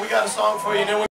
We got a song for you.